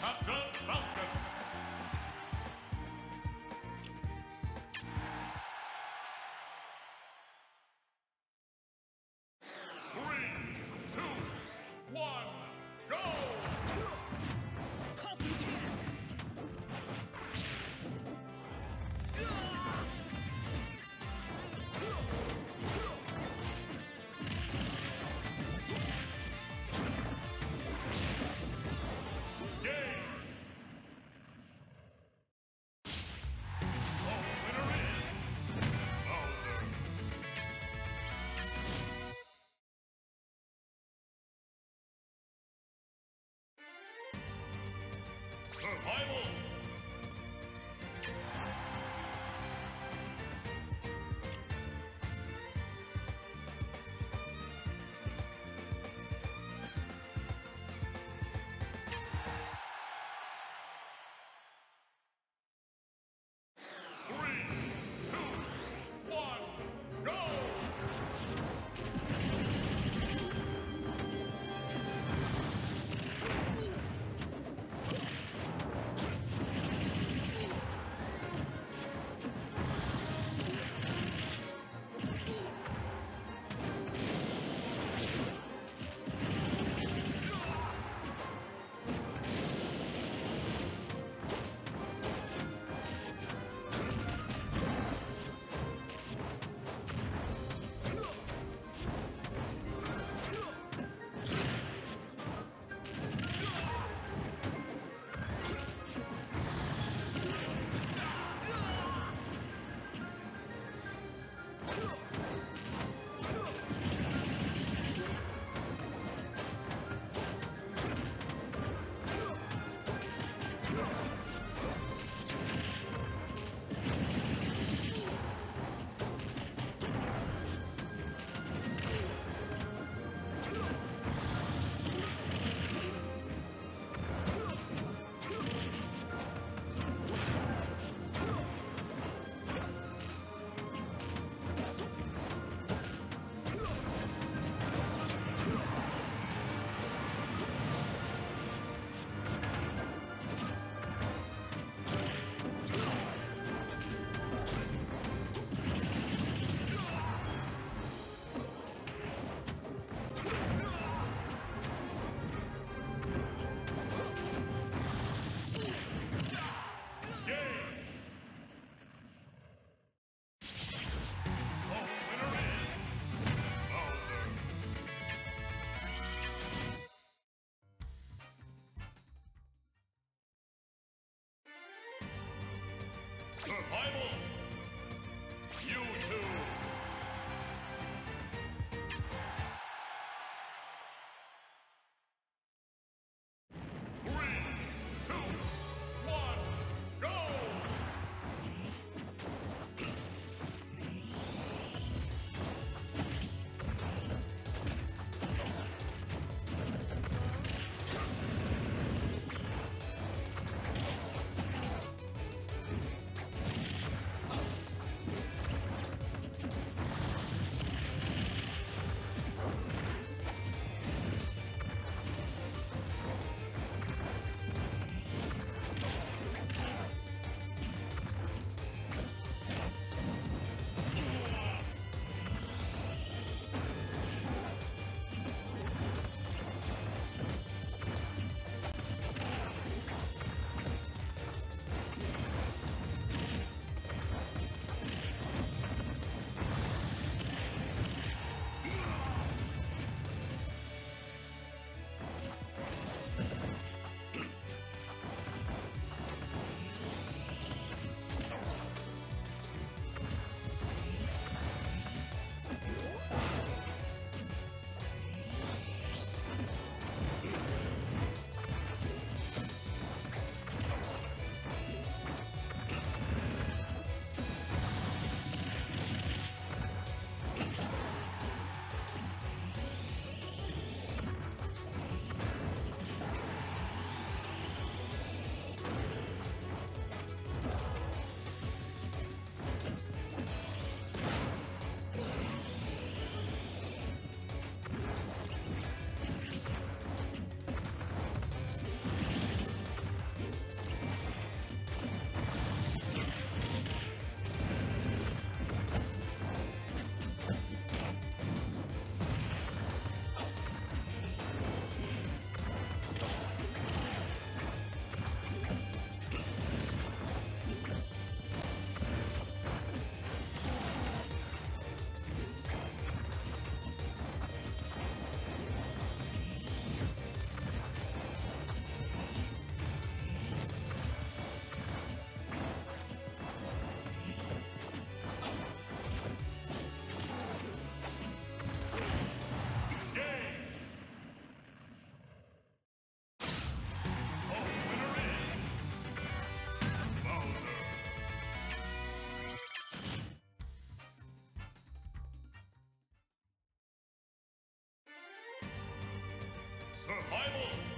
Captain Survival! Survival! You two! survival.